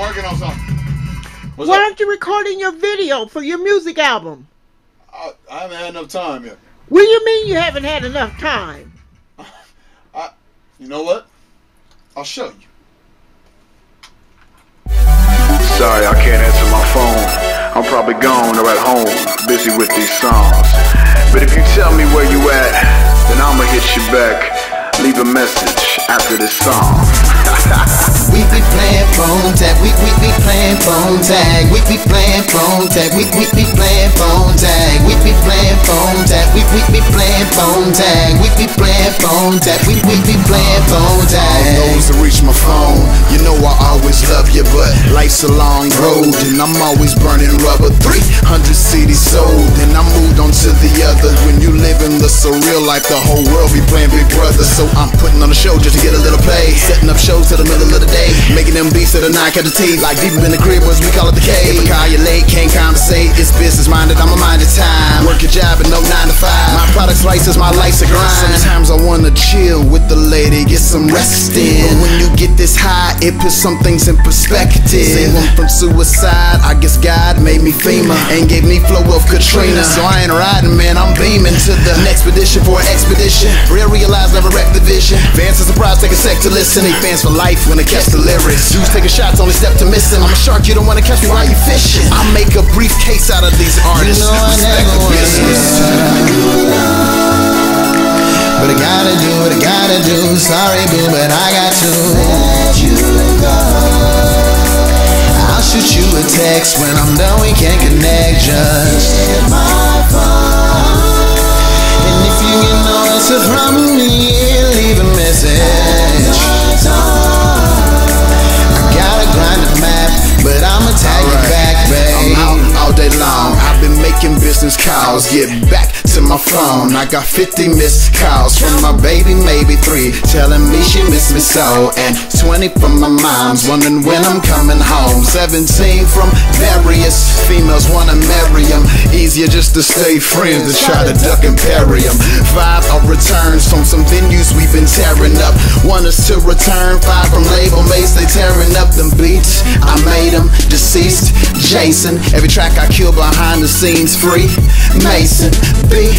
What's Why up? aren't you recording your video for your music album? I, I haven't had enough time yet. What do you mean you haven't had enough time? I, you know what? I'll show you. Sorry, I can't answer my phone. I'm probably gone or at home, busy with these songs. But if you tell me where you at, then I'ma hit you back. Leave a message after this song. We phone tag, we we be playing phone tag, we be playing phone tag, we we be playing phone tag, we be playing phone tag, we we be playing phone tag, we be playing phone tag, we we be playing phone tag. Those to reach my phone, you know I always love you, but life's a long road and I'm always burning rubber. 300 CDs sold and I moved on to the other. When you live in the surreal life, the whole world be playing Big Brother. So I'm putting on a show just to get a little play, setting up shows till the middle of the day, making them beats that are not cut the teeth, like deep in the crib was we call it the cave. If I call you late, can't conversate. It's business minded, I'm a minded time. Work a job and no nine to five. My product's license, my life's a grind. Some rest in. But when you get this high, it puts some things in perspective. Save one from suicide, I guess God made me FEMA and gave me flow of Katrina. So I ain't riding, man, I'm beaming to the next expedition for an expedition. Brail realize, never wreck the vision. Fans are surprised, take a sec to listen. They fans for life when they catch the lyrics. Dudes taking shots, only step to miss them. I'm a shark, you don't wanna catch me while you fishing. I make a briefcase out of these artists. You know I Respect never the business. But I gotta do what I gotta do. Sorry, boo, but I got to let you go. I'll shoot you a text when I'm done. We can't connect. Just business calls. Get back to my phone. I got 50 missed calls from my baby, maybe three, telling me she miss me so. And 20 from my mom's, wondering when I'm coming home. 17 from various females wanna marry 'em. Easier just to stay friends than try to duck Imperium. Five of returns from some venues we've been tearing up. Want us to return. Five from label mates, they tearing up them beats. I made them deceased. Jason, every track I kill behind the scenes free. Mason, be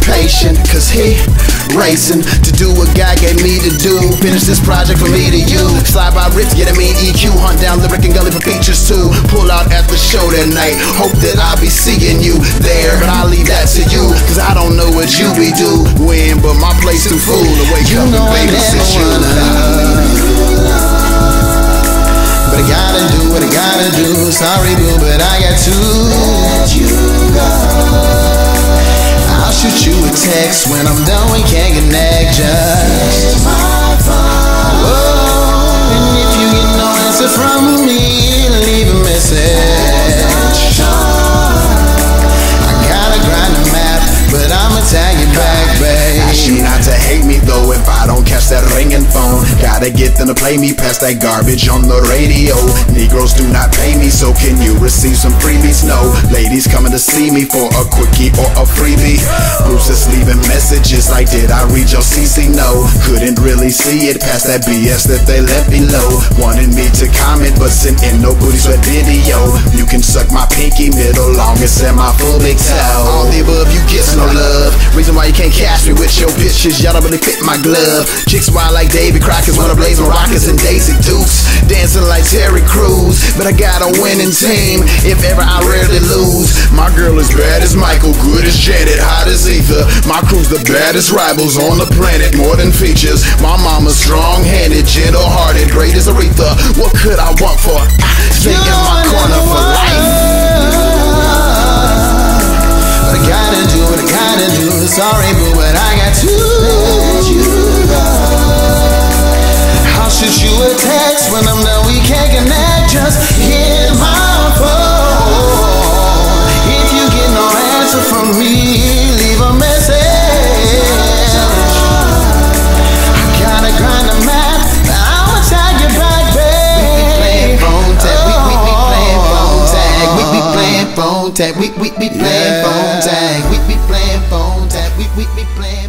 patient, cause he racing to do what God gave me to do. Finish this project from me to you. Slide by rips, get a mean EQ. Hunt down lyric and gully for features too. Pull out at the show that night. Hope that I'll be seeing you there. But I'll leave that to you, cause I don't know what you be doing. But my place too full to wake You up and babysit you. What I gotta do. Sorry, boo, but I got to let you go. I'll shoot you a text when I'm done. We can't connect. Just Gotta get them to play me past that garbage on the radio. Negroes do not pay me, so can you receive some freebies? No, ladies coming to see me for a quickie or a freebie. Bruce is leaving messages like, Did I read your CC? No, couldn't really see it past that BS that they left below. Wanted me to comment, but sent in no booty sweat video. You can suck my pinky, middle, longest, and my full big toe. All the above, you get no love. Reason why you can't catch me with your bitches, y'all don't really fit my glove. Chicks wild like David Crockett's, wanna blaze my rockets and Daisy Dukes. Dancing like Terry Crews, but I got a winning team. If ever I rarely lose, my girl is bad as Michael, good as Janet, hot as ether. My crew's the baddest rivals on the planet, more than features. My mama's strong-handed, gentle-hearted, great as Aretha. What could I want for? Stay in my corner for life. When I'm done. We can't connect. Just hit my phone. If you get no answer from me, leave a message. I gotta grind the map. I'ma tag you back, babe. phone tag. We, we, we playing phone tag. We be playing phone tag. We we be playing phone tag. We be playing phone tag. We we be playing phone tag.